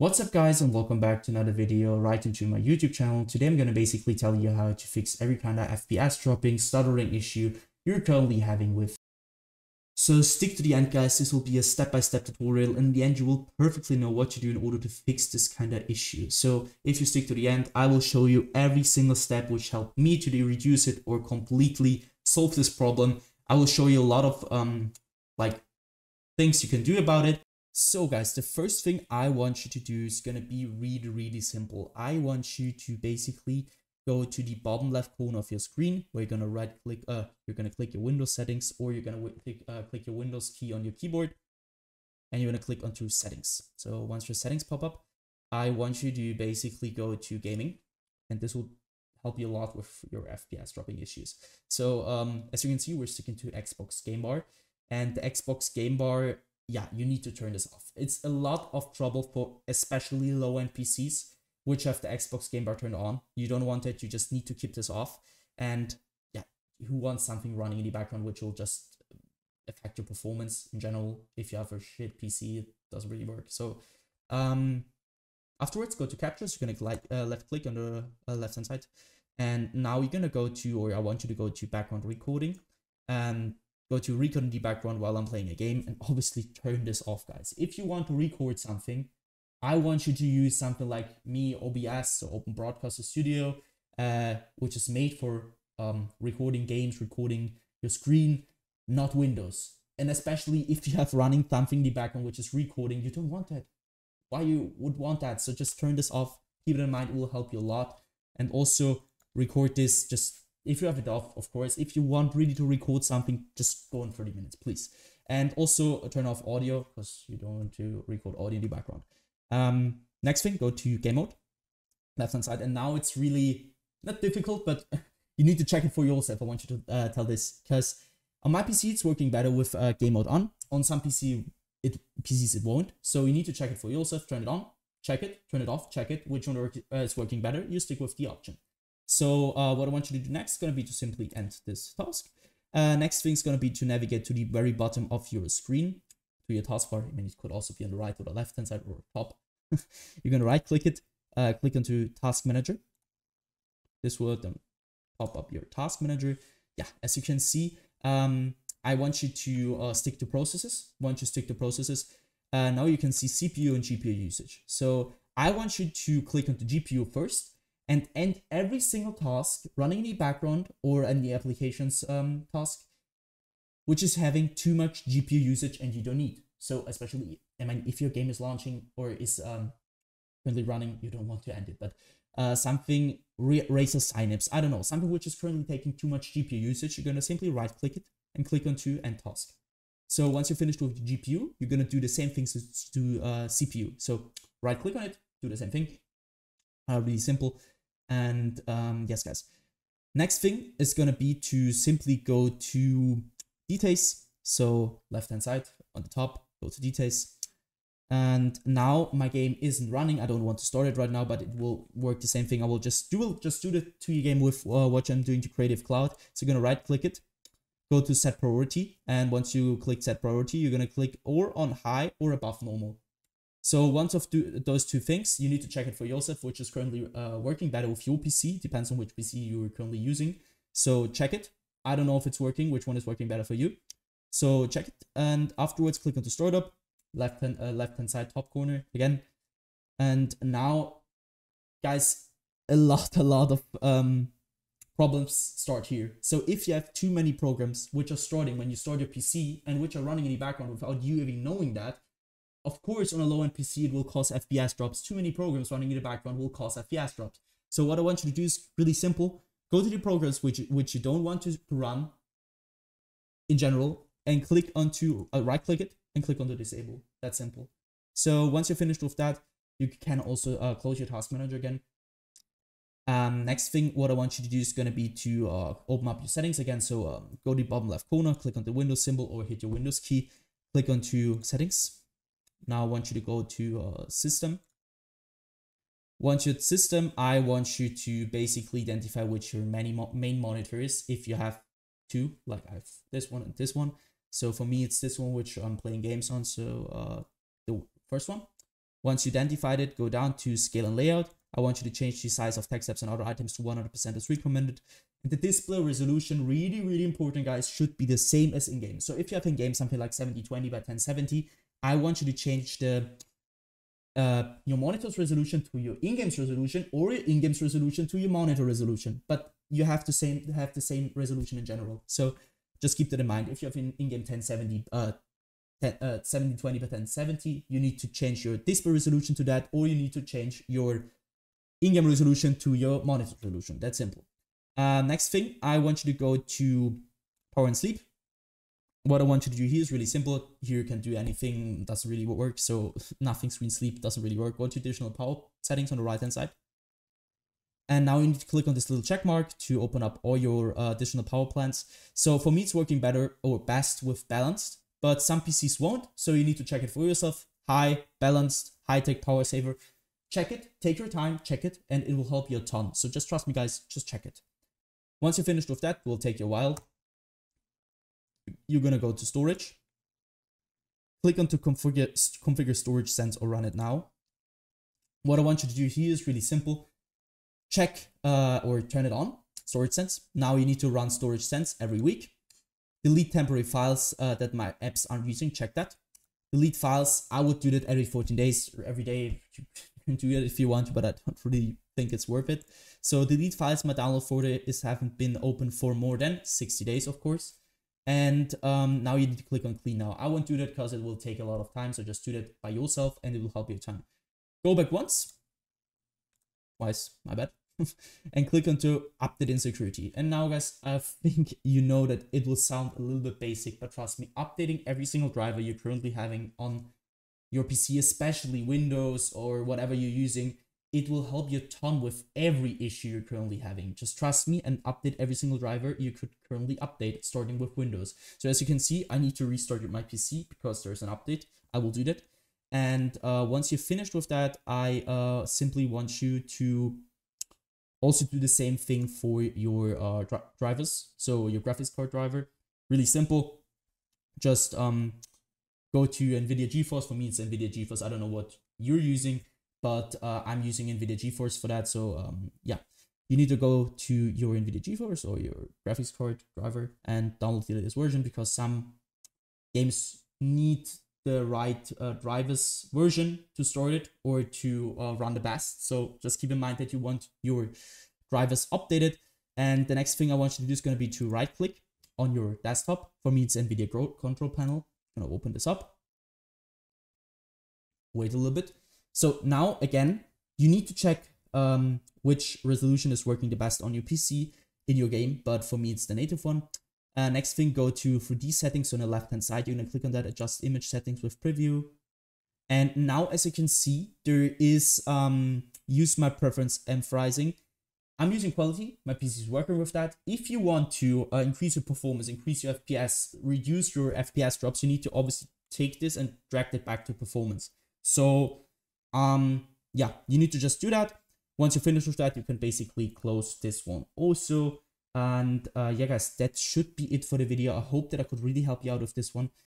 What's up guys and welcome back to another video right into my YouTube channel. Today I'm going to basically tell you how to fix every kind of FPS dropping, stuttering issue you're currently having with. So stick to the end guys, this will be a step-by-step -step tutorial. In the end you will perfectly know what to do in order to fix this kind of issue. So if you stick to the end, I will show you every single step which helped me to reduce it or completely solve this problem. I will show you a lot of um like things you can do about it so guys, the first thing I want you to do is going to be really, really simple. I want you to basically go to the bottom left corner of your screen where you're going to right click, uh, you're going to click your Windows settings or you're going to click, uh, click your Windows key on your keyboard and you're going to click onto settings. So once your settings pop up, I want you to basically go to gaming and this will help you a lot with your FPS dropping issues. So um, as you can see, we're sticking to Xbox Game Bar and the Xbox Game Bar yeah, you need to turn this off. It's a lot of trouble for especially low-end PCs, which have the Xbox Game Bar turned on. You don't want it, you just need to keep this off. And yeah, who wants something running in the background which will just affect your performance in general? If you have a shit PC, it doesn't really work. So um, afterwards, go to captures. You're gonna uh, left click on the uh, left hand side. And now you're gonna go to, or I want you to go to background recording. And go to record in the background while I'm playing a game and obviously turn this off guys. If you want to record something, I want you to use something like me OBS or Open Broadcaster Studio, uh, which is made for um, recording games, recording your screen, not Windows. And especially if you have running something in the background which is recording, you don't want that. Why you would want that? So just turn this off. Keep it in mind, it will help you a lot. And also record this just if you have it off, of course. If you want really to record something, just go in 30 minutes, please. And also turn off audio because you don't want to record audio in the background. Um, next thing, go to game mode, left hand side. And now it's really not difficult, but you need to check it for yourself. I want you to uh, tell this because on my PC, it's working better with uh, game mode on. On some PC, it PCs, it won't. So you need to check it for yourself, turn it on, check it, turn it off, check it, which one uh, is working better. You stick with the option. So uh, what I want you to do next is going to be to simply end this task. Uh, next thing is going to be to navigate to the very bottom of your screen, to your taskbar. I mean, it could also be on the right or the left hand side or top. You're going to right click it, uh, click onto Task Manager. This will then pop up your Task Manager. Yeah, as you can see, um, I want you to uh, stick to processes. Once you stick to processes, uh, now you can see CPU and GPU usage. So I want you to click onto GPU first and end every single task running in the background or in the applications um, task, which is having too much GPU usage and you don't need. So especially, I mean, if your game is launching or is um, currently running, you don't want to end it, but uh, something Razer Synapse, I don't know, something which is currently taking too much GPU usage, you're going to simply right click it and click on to end task. So once you're finished with GPU, you're going to do the same things to uh, CPU. So right click on it, do the same thing. Uh, really simple. And um, yes, guys. Next thing is going to be to simply go to details. So left hand side on the top, go to details. And now my game isn't running. I don't want to start it right now, but it will work the same thing. I will just do just do the 2 game with uh, what I'm doing to Creative Cloud. So you're to right click it, go to set priority. And once you click set priority, you're to click or on high or above normal. So once of those two things, you need to check it for yourself, which is currently uh, working better with your PC. Depends on which PC you're currently using. So check it. I don't know if it's working, which one is working better for you. So check it. And afterwards, click onto startup, left hand, uh, left hand side top corner again. And now, guys, a lot, a lot of um, problems start here. So if you have too many programs which are starting when you start your PC and which are running in the background without you even knowing that, of course, on a low-end PC, it will cause FPS drops. Too many programs running in the background will cause FPS drops. So what I want you to do is really simple. Go to the programs which, which you don't want to run in general and click onto, uh, right-click it and click on the disable. That's simple. So once you're finished with that, you can also uh, close your task manager again. Um, next thing, what I want you to do is going to be to uh, open up your settings again. So um, go to the bottom left corner, click on the Windows symbol or hit your Windows key, click onto settings now I want you to go to uh, system. Once you're at system, I want you to basically identify which your main, mo main monitor is. If you have two, like I have this one and this one. So for me, it's this one which I'm playing games on. So uh, the first one. Once you identified it, go down to scale and layout. I want you to change the size of text apps and other items to 100% as recommended. And the display resolution, really, really important, guys, should be the same as in-game. So if you have in-game something like 7020 by 1070, I want you to change the uh, your monitor's resolution to your in-game's resolution or your in-game's resolution to your monitor resolution. But you have to same have the same resolution in general. So just keep that in mind. If you have in in-game 1070, uh, 10, uh, 7020 by 1070, you need to change your display resolution to that, or you need to change your in-game resolution to your monitor resolution. That's simple. Uh, next thing, I want you to go to power and sleep. What I want you to do here is really simple. Here you can do anything, doesn't really work. So nothing screen sleep doesn't really work. Go to additional power settings on the right hand side. And now you need to click on this little check mark to open up all your uh, additional power plans. So for me, it's working better or best with balanced, but some PCs won't. So you need to check it for yourself. High, balanced, high-tech power saver. Check it, take your time, check it, and it will help you a ton. So just trust me, guys, just check it. Once you're finished with that, it will take you a while. You're gonna go to storage. Click on to configure, configure storage sense or run it now. What I want you to do here is really simple check uh, or turn it on, storage sense. Now you need to run storage sense every week. Delete temporary files uh, that my apps aren't using, check that. Delete files, I would do that every 14 days or every day. You can do it if you want, but I don't really think it's worth it. So delete files, my download folder is haven't been open for more than 60 days, of course. And um, now you need to click on clean now. I won't do that because it will take a lot of time. So just do that by yourself and it will help you a ton. Go back once. Twice, my bad. and click onto update and security. And now guys, I think you know that it will sound a little bit basic, but trust me, updating every single driver you're currently having on your PC, especially Windows or whatever you're using, it will help you a ton with every issue you're currently having. Just trust me and update every single driver you could currently update, starting with Windows. So as you can see, I need to restart my PC because there's an update. I will do that. And uh, once you're finished with that, I uh, simply want you to also do the same thing for your uh, dri drivers. So your graphics card driver, really simple. Just um, go to NVIDIA GeForce. For me, it's NVIDIA GeForce. I don't know what you're using, but uh, I'm using NVIDIA GeForce for that. So um, yeah, you need to go to your NVIDIA GeForce or your graphics card driver and download the latest version because some games need the right uh, drivers version to store it or to uh, run the best. So just keep in mind that you want your drivers updated. And the next thing I want you to do is going to be to right click on your desktop. For me, it's NVIDIA control panel. I'm going to open this up. Wait a little bit. So now again, you need to check um, which resolution is working the best on your PC in your game. But for me, it's the native one. Uh, next thing, go to 3D settings on the left hand side. You're gonna click on that, adjust image settings with preview. And now, as you can see, there is um, use my preference emphasizing. I'm using quality, my PC is working with that. If you want to uh, increase your performance, increase your FPS, reduce your FPS drops, you need to obviously take this and drag it back to performance. So, um, yeah, you need to just do that. Once you finish with that, you can basically close this one. Also, and uh, yeah, guys, that should be it for the video. I hope that I could really help you out with this one.